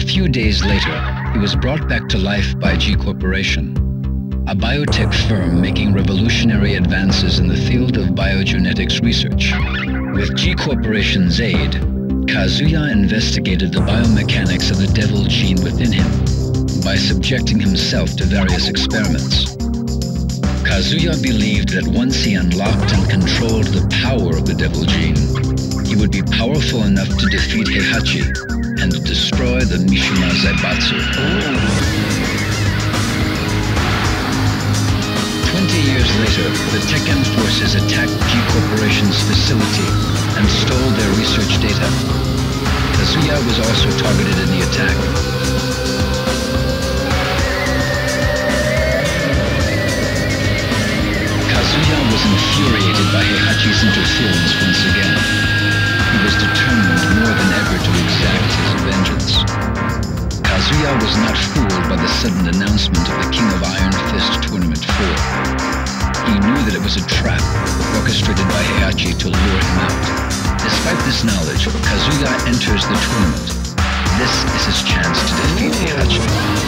A few days later, he was brought back to life by G Corporation, a biotech firm making revolutionary advances in the field of biogenetics research. With G Corporation's aid, Kazuya investigated the biomechanics of the devil gene within him by subjecting himself to various experiments. Kazuya believed that once he unlocked and controlled the power of the devil gene, he would be powerful enough to defeat Heihachi and destroy the Mishima Zaibatsu. Twenty years later, the Tekken forces attacked G Corporation's facility and stole their research data. Kazuya was also targeted in the attack. Kazuya was infuriated Was not fooled by the sudden announcement of the King of Iron Fist Tournament 4. He knew that it was a trap orchestrated by Heihachi to lure him out. Despite this knowledge, Kazuya enters the tournament. This is his chance to defeat Heihachi.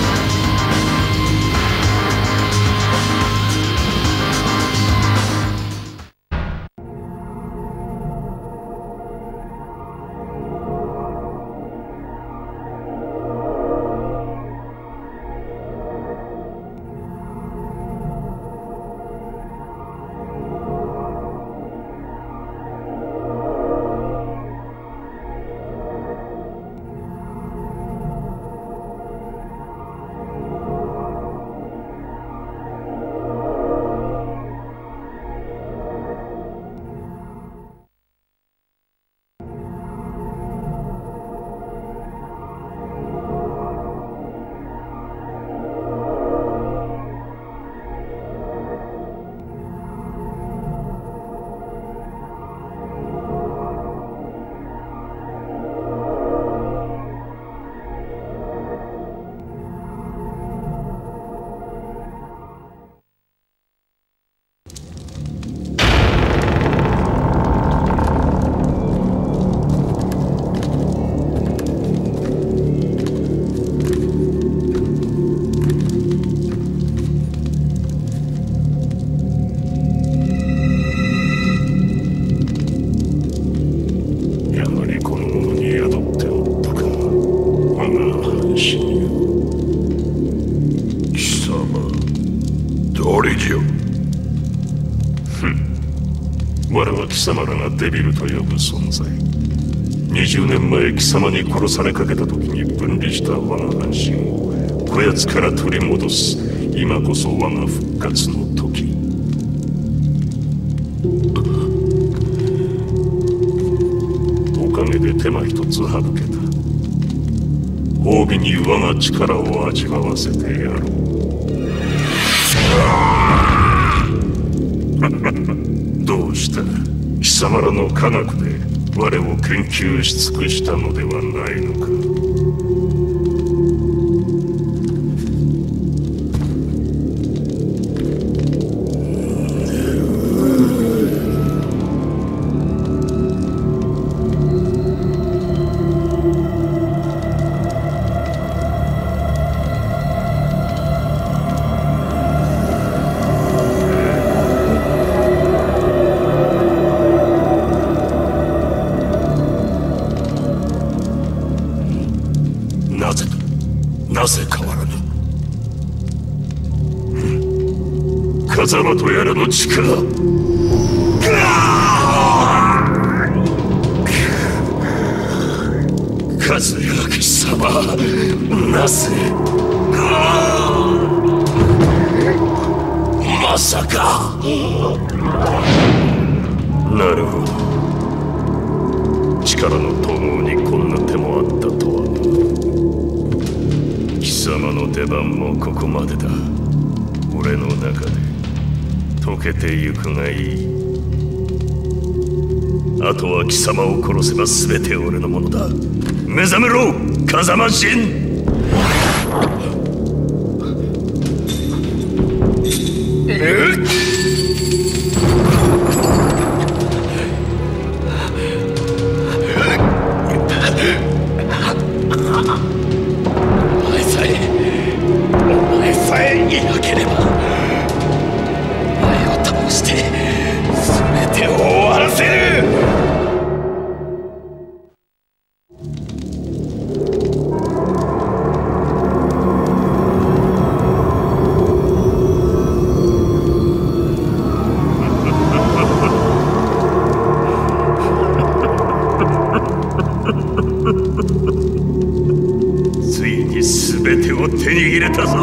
我は貴様らがデビルと呼ぶ存在。20年前貴様に殺されかけた時に分離した我が半身を。こやつから取り戻す。今こそ我が復活の時。おかげで手間一つ省けた。褒美に我が力を味わわせてやろう。どうした？貴様らの科学で我を研究し尽くしたのではないのか？なぜだ？なぜ変わらぬ？風間とやらの力。和也貴様。なぜ？まさか。なるほど。力の統合にこんな手もあっ様の出番もここまでだ。俺の中で。溶けてゆくがいい。あとは貴様を殺せば全て俺のものだ。目覚めろ風間手に入れたぞ。